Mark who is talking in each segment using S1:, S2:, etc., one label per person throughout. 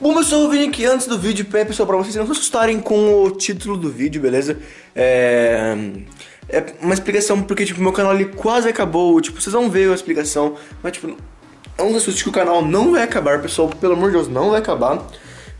S1: Bom, eu vim aqui antes do vídeo, pessoal, pra vocês não se assustarem com o título do vídeo, beleza? É... É uma explicação, porque, tipo, meu canal ele quase acabou, tipo, vocês vão ver a explicação, mas, tipo, é um dos assuntos que o canal não vai acabar, pessoal, pelo amor de Deus, não vai acabar.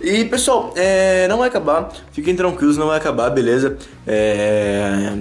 S1: E pessoal, é, não vai acabar, fiquem tranquilos, não vai acabar, beleza? É,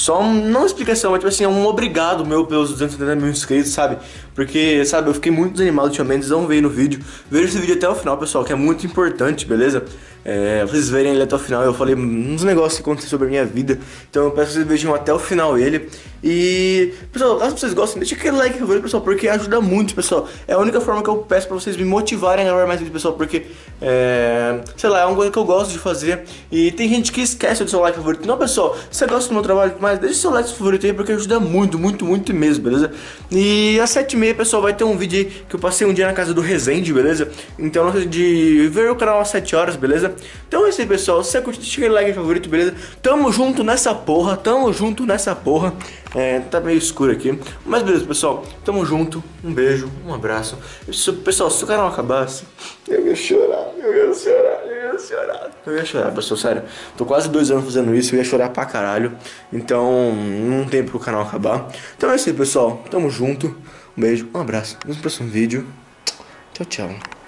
S1: só um, não explicação, mas tipo assim, é um obrigado meu pelos 270 mil inscritos, sabe? Porque, sabe, eu fiquei muito desanimado ultimamente, vão ver no vídeo. Veja esse vídeo até o final, pessoal, que é muito importante, beleza? É, vocês verem ele até o final, eu falei uns negócios que aconteceram sobre a minha vida. Então eu peço que vocês vejam até o final ele. E, pessoal, caso vocês gostem, deixa aquele like favorito, pessoal, porque ajuda muito, pessoal. É a única forma que eu peço pra vocês me motivarem a gravar mais vídeos, pessoal, porque, é, sei lá, é uma coisa que eu gosto de fazer. E tem gente que esquece do seu like favorito. Não, pessoal, se você gosta do meu trabalho, mas deixa seu like favorito aí, porque ajuda muito, muito, muito mesmo, beleza? E às 7h30, pessoal, vai ter um vídeo aí que eu passei um dia na casa do Resende, beleza? Então de ver o canal às 7 horas, beleza? Então é isso aí, pessoal. Se você curtiu, deixa aquele like favorito, beleza? Tamo junto nessa porra, tamo junto nessa porra. É, tá meio escuro aqui. Mas beleza, pessoal. Tamo junto. Um beijo, um abraço. Pessoal, se o canal acabasse, eu ia chorar, eu ia chorar, eu ia chorar. Eu ia chorar, pessoal, sério. Tô quase dois anos fazendo isso, eu ia chorar pra caralho. Então, não tem pro canal acabar. Então é isso aí, pessoal. Tamo junto. Um beijo, um abraço. Vemos no próximo vídeo. Tchau, tchau.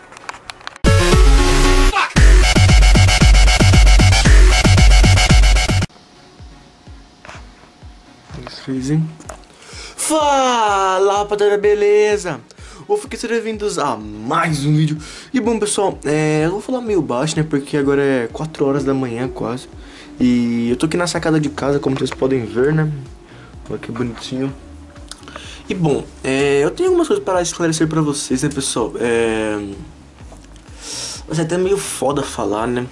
S1: Freezing. Fala, rapaziada, beleza? Ou fiquei sejam bem-vindos a mais um vídeo. E bom, pessoal, é, eu vou falar meio baixo, né? Porque agora é 4 horas da manhã quase. E eu tô aqui na sacada de casa, como vocês podem ver, né? Olha que bonitinho. E bom, é, eu tenho algumas coisas para esclarecer pra vocês, né, pessoal? É... Mas é até meio foda falar, né?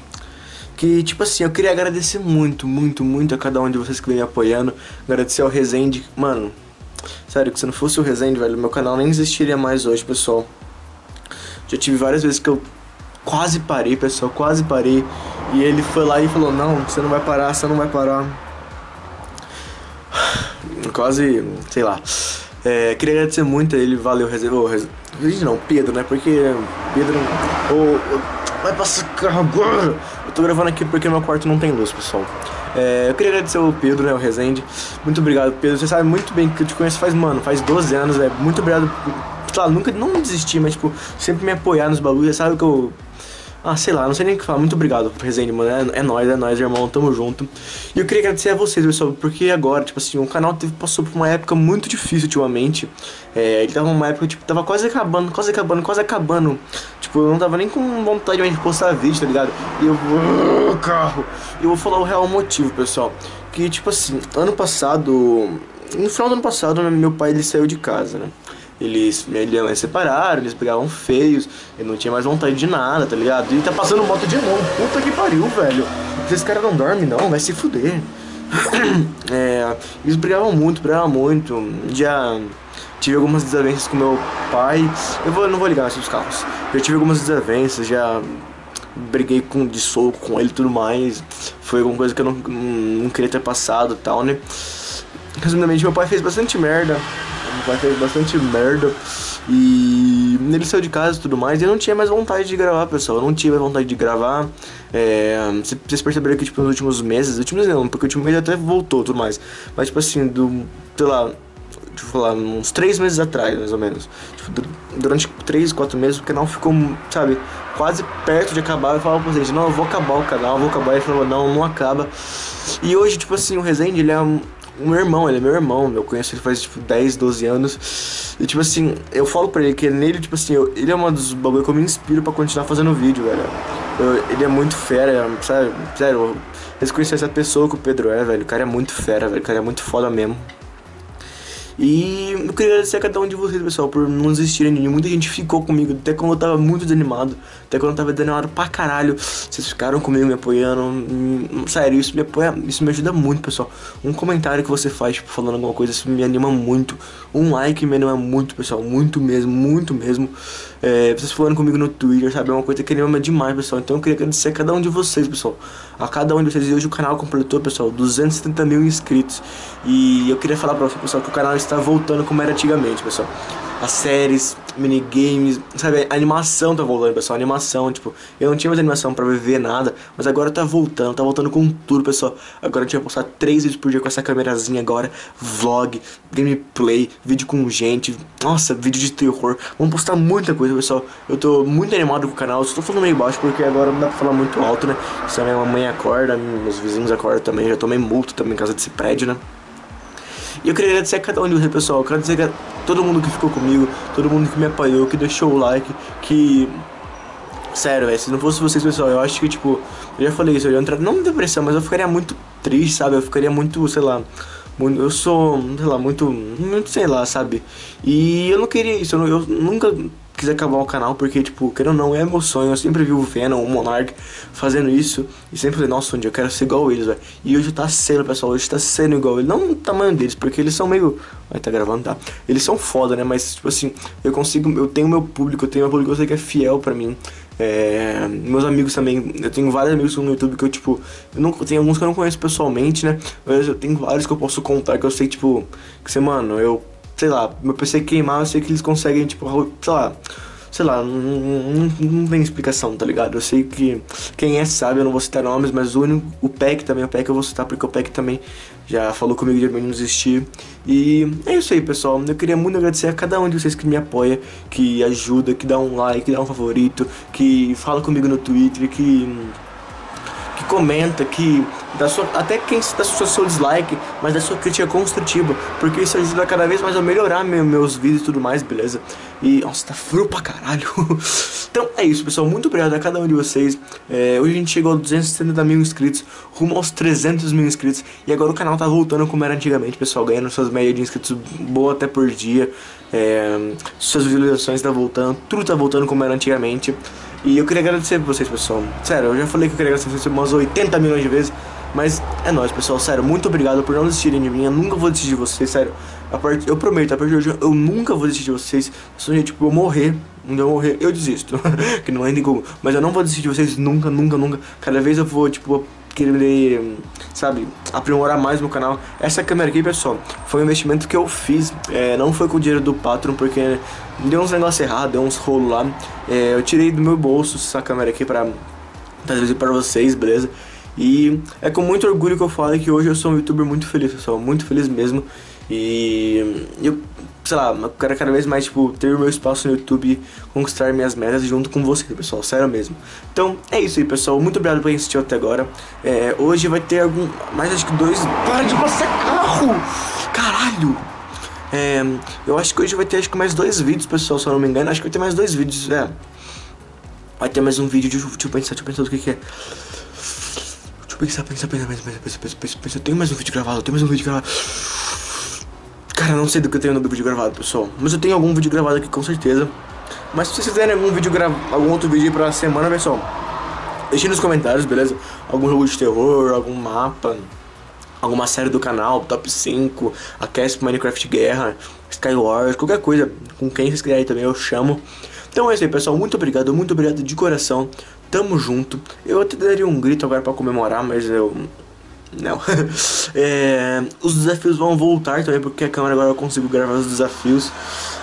S1: Que, tipo assim, eu queria agradecer muito, muito, muito a cada um de vocês que vem me apoiando. Agradecer ao Resende. Mano, sério, que se não fosse o Resende, velho, meu canal nem existiria mais hoje, pessoal. Já tive várias vezes que eu quase parei, pessoal, quase parei. E ele foi lá e falou: Não, você não vai parar, você não vai parar. Quase, sei lá. É, queria agradecer muito a ele, valeu, reservou. Resende não, Pedro, né? Porque Pedro. Oh, Vai passar carro agora! Eu tô gravando aqui porque meu quarto não tem luz, pessoal. É, eu queria agradecer ao Pedro, né, o Rezende. Muito obrigado, Pedro. Você sabe muito bem que eu te conheço faz, mano, faz 12 anos, velho. Muito obrigado. Sei lá, nunca não desisti, mas, tipo, sempre me apoiar nos bagulhos. Você sabe que eu ah, sei lá, não sei nem o que falar. Muito obrigado, Resende, mano. É, é nóis, é nóis, irmão. Tamo junto. E eu queria agradecer a vocês, pessoal, porque agora, tipo assim, o canal teve, passou por uma época muito difícil ultimamente. É, ele tava numa época, tipo, tava quase acabando, quase acabando, quase acabando. Tipo, eu não tava nem com vontade de postar vídeo, tá ligado? E eu. Carro! E eu vou falar o real motivo, pessoal. Que, tipo assim, ano passado. No final do ano passado, meu pai ele saiu de casa, né? Eles, eles separaram, eles pegavam feios, ele não tinha mais vontade de nada, tá ligado? E tá passando moto de novo, puta que pariu, velho. Esses caras não dormem, não, vai se fuder. é, eles brigavam muito, brigavam muito. Já tive algumas desavenças com meu pai. Eu vou, não vou ligar nesses carros. Já tive algumas desavenças, já briguei com, de soco com ele e tudo mais. Foi alguma coisa que eu não, não queria ter passado e tal, né? Resumidamente, meu pai fez bastante merda pai bastante merda. E ele saiu de casa e tudo mais. E eu não tinha mais vontade de gravar, pessoal. Eu não tinha mais vontade de gravar. É, vocês perceberam que, tipo, nos últimos meses, últimos não, porque o último mês até voltou tudo mais. Mas, tipo assim, do, sei lá, deixa eu falar, uns três meses atrás, mais ou menos. Tipo, durante três, quatro meses, o canal ficou, sabe, quase perto de acabar. Eu falava pra vocês, não, eu vou acabar o canal, eu vou acabar. Ele falou, não, não acaba. E hoje, tipo assim, o Resende, ele é um o meu irmão, ele é meu irmão, eu conheço ele faz tipo 10, 12 anos. E tipo assim, eu falo pra ele que nele, tipo assim, eu, ele é uma dos bagulho que eu me inspiro pra continuar fazendo vídeo, velho. Eu, ele é muito fera, sabe? Sério, reconhecer essa pessoa que o Pedro é, velho. O cara é muito fera, velho. O cara é muito foda mesmo. E eu queria agradecer a cada um de vocês, pessoal, por não desistirem de mim. Muita gente ficou comigo, até quando eu tava muito desanimado, até quando eu tava desanimado pra caralho. Vocês ficaram comigo me apoiando. Hum, sério, isso me apoia, isso me ajuda muito, pessoal. Um comentário que você faz, tipo, falando alguma coisa, isso me anima muito. Um like me anima muito, pessoal. Muito mesmo, muito mesmo. É, vocês falando comigo no Twitter, sabe? É uma coisa que anima demais, pessoal. Então eu queria agradecer a cada um de vocês, pessoal. A cada um de vocês. E hoje o canal completou, pessoal, 270 mil inscritos. E eu queria falar pra vocês, pessoal, que o canal está voltando como era antigamente, pessoal. As séries, minigames, sabe? A animação tá voltando, pessoal. A animação, tipo, eu não tinha mais animação pra ver nada, mas agora tá voltando, tá voltando com tudo, pessoal. Agora a gente vai postar três vídeos por dia com essa câmerazinha agora, vlog, gameplay, vídeo com gente, nossa, vídeo de terror. Vamos postar muita coisa, pessoal. Eu tô muito animado com o canal, só tô falando meio baixo porque agora não dá pra falar muito alto, né? Se a minha mamãe acorda, meus vizinhos acordam também, já tomei multa também em casa desse prédio, né? E eu queria agradecer a cada um de vocês, pessoal. Eu quero dizer a todo mundo que ficou comigo, todo mundo que me apoiou, que deixou o like, que. Sério, velho, se não fosse vocês, pessoal, eu acho que, tipo, eu já falei isso, eu ia entrar, não em depressão, mas eu ficaria muito triste, sabe? Eu ficaria muito, sei lá, eu sou, sei lá, muito, muito, sei lá, sabe? E eu não queria isso, eu, eu nunca quis acabar o canal, porque, tipo, querendo ou não, é meu sonho. Eu sempre vi o Venom, o Monarch fazendo isso. E sempre falei, nossa, um dia eu quero ser igual eles, velho. E hoje tá sendo, pessoal, hoje tá sendo igual ele. Não o tamanho deles, porque eles são meio. Vai tá gravando, tá? Eles são foda, né? Mas, tipo assim, eu consigo. Eu tenho meu público, eu tenho meu público que eu sei que é fiel pra mim. É, meus amigos também, eu tenho vários amigos no YouTube que eu, tipo, eu não, tem alguns que eu não conheço pessoalmente, né? Mas eu tenho vários que eu posso contar que eu sei, tipo, que você, mano, eu sei lá, meu PC queimar, eu sei que eles conseguem, tipo, sei lá, sei lá, não, não, não, tem explicação, tá ligado? Eu sei que quem é sabe, eu não vou citar nomes, mas o único, o PEC também, o PEC eu vou citar porque o PEC também já falou comigo de não desistir. E é isso aí, pessoal. Eu queria muito agradecer a cada um de vocês que me apoia, que ajuda, que dá um like, que dá um favorito, que fala comigo no Twitter, que que comenta, que dá sua, até quem dá seu, seu dislike, mas dá sua crítica construtiva, porque isso ajuda cada vez mais a melhorar meu, meus vídeos e tudo mais, beleza? E, nossa, tá frio pra caralho. então é isso, pessoal, muito obrigado a cada um de vocês. É, hoje a gente chegou a 270 mil inscritos, rumo aos 300 mil inscritos, e agora o canal tá voltando como era antigamente, pessoal, ganhando suas médias de inscritos boa até por dia, é, suas visualizações tá voltando, tudo tá voltando como era antigamente. E eu queria agradecer vocês, pessoal. Sério, eu já falei que eu queria agradecer vocês umas 80 milhões de vezes. Mas é nóis, pessoal. Sério, muito obrigado por não desistirem de mim. Eu nunca vou desistir de vocês, sério. A part... Eu prometo, a partir de hoje eu nunca vou desistir de vocês. Se um tipo, eu morrer, um eu morrer, eu desisto. que não é nem como. Mas eu não vou desistir de vocês nunca, nunca, nunca. Cada vez eu vou, tipo, querer, sabe, aprimorar mais meu canal. Essa câmera aqui, pessoal, foi um investimento que eu fiz, é, não foi com o dinheiro do Patreon, porque deu uns negócios errados, deu uns rolos lá. É, eu tirei do meu bolso essa câmera aqui pra trazer para vocês, beleza? E é com muito orgulho que eu falo que hoje eu sou um youtuber muito feliz, pessoal, muito feliz mesmo. E eu sei lá, eu quero cada vez mais, tipo, ter o meu espaço no YouTube, conquistar minhas metas junto com vocês, pessoal, sério mesmo. Então, é isso aí, pessoal, muito obrigado por assistir até agora. É, hoje vai ter algum, mais acho que dois... Para de passar carro! Caralho! É, eu acho que hoje vai ter acho que mais dois vídeos, pessoal, se eu não me engano. Acho que vai ter mais dois vídeos, é. Vai ter mais um vídeo de. Deixa eu pensar, deixa eu pensar o que, que é pensar, pensar, pensar, pensar, pensar, pensar, pensar, pensar. Eu tenho mais um vídeo gravado, eu tenho mais um vídeo gravado. Cara, não sei do que eu tenho no vídeo gravado, pessoal. Mas eu tenho algum vídeo gravado aqui, com certeza. Mas se vocês quiserem algum vídeo grava... algum outro vídeo pra semana, pessoal, deixe nos comentários, beleza? Algum jogo de terror, algum mapa, alguma série do canal, top 5, a cast Minecraft Guerra, Skywars, qualquer coisa, com quem vocês quiserem também eu chamo. Então é isso aí, pessoal. Muito obrigado, muito obrigado de coração. Tamo junto. Eu até daria um grito agora pra comemorar, mas eu não. é, os desafios vão voltar também, porque a câmera agora eu consigo gravar os desafios.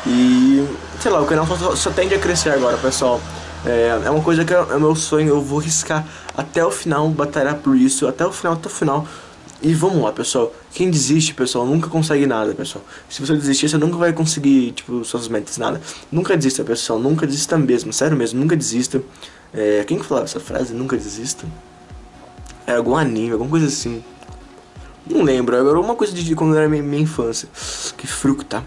S1: E, sei lá, o canal só, só tende a crescer agora, pessoal. É, é uma coisa que é, é meu sonho, eu vou riscar até o final, batalhar por isso, até o final, até o final. E vamos lá, pessoal. Quem desiste, pessoal, nunca consegue nada, pessoal. Se você desistir, você nunca vai conseguir, tipo, suas metas, nada. Nunca desista, pessoal. Nunca desista mesmo. Sério mesmo, nunca desista. É, quem que falava essa frase? Nunca desista? Era algum anime, alguma coisa assim. Não lembro, agora uma coisa de quando era minha, minha infância. Que fruto, tá?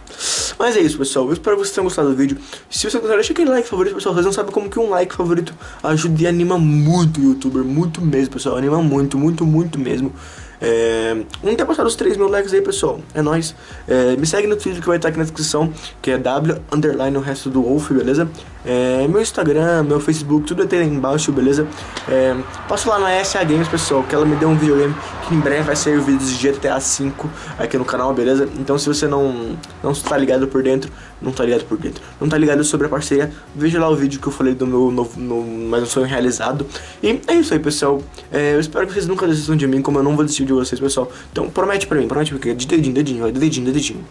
S1: Mas é isso, pessoal. Eu espero que vocês tenham gostado do vídeo. Se você gostar, deixa aquele like favorito, pessoal. Vocês não sabem como que um like favorito ajuda e anima muito o youtuber. Muito mesmo, pessoal. Anima muito, muito, muito mesmo. É, vamos ter passado os 3 mil likes aí, pessoal. É nóis. É, me segue no Twitter que vai estar aqui na descrição, que é W underline o resto do Wolf, beleza? É, meu Instagram, meu Facebook, tudo tem aí embaixo, beleza? É, passo lá na SA Games, pessoal, que ela me deu um videogame que em breve vai sair vídeos de GTA V aqui no canal, beleza? Então se você não, não está ligado por dentro, não tá ligado por dentro, não tá ligado sobre a parceria, veja lá o vídeo que eu falei do meu novo, no, mais um sonho realizado. E é isso aí, pessoal. É, eu espero que vocês nunca desistam de mim, como eu não vou desistir de vocês, pessoal. Então promete pra mim, promete porque de dedinho, dedinho, dedinho, dedinho.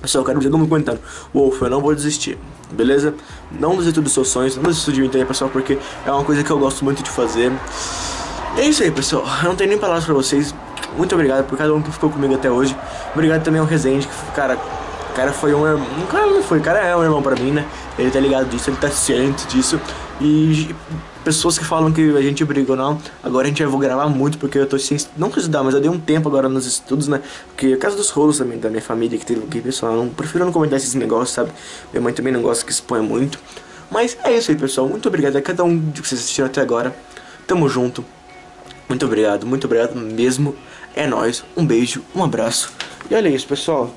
S1: Pessoal, eu quero dizer como comentando. Wolf, eu não vou desistir, beleza? Não desista dos seus sonhos, não desista de mim também, pessoal, porque é uma coisa que eu gosto muito de fazer. É isso aí, pessoal. Eu não tenho nem palavras pra vocês. Muito obrigado por cada um que ficou comigo até hoje. Obrigado também ao Resende, que, cara, cara foi um irmão. Cara não foi, cara é um irmão pra mim, né? Ele tá ligado disso, ele tá ciente disso. E pessoas que falam que a gente briga ou não, agora a gente vai gravar muito, porque eu tô sem. Não preciso estudar, mas eu dei um tempo agora nos estudos, né? Porque por causa dos rolos também da minha família que teve aqui, pessoal. Eu não, prefiro não comentar esses negócios, sabe? Minha mãe também não gosta que exponha muito. Mas é isso aí, pessoal. Muito obrigado a cada um de vocês assistiram até agora. Tamo junto. Muito obrigado, muito obrigado mesmo. É nóis. Um beijo, um abraço. E olha isso, pessoal.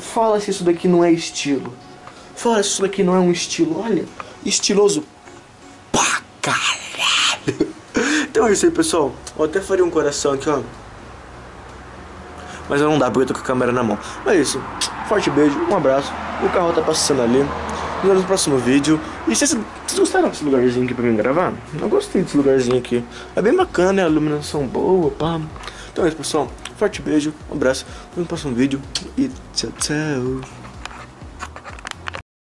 S1: Fala se isso daqui não é estilo. Fala se isso daqui não é um estilo. Olha, estiloso caralho. Então é isso aí, pessoal. Eu até faria um coração aqui, ó. Mas não dá porque eu tô com a câmera na mão. Mas é isso. Forte beijo, um abraço. O carro tá passando ali. Nos vemos no próximo vídeo. E vocês, vocês gostaram desse lugarzinho aqui pra mim gravar? Eu gostei desse lugarzinho aqui. É bem bacana, né? A iluminação boa, pá. Então é isso, pessoal. Forte beijo, um abraço. Nos vemos no próximo vídeo. E tchau, tchau.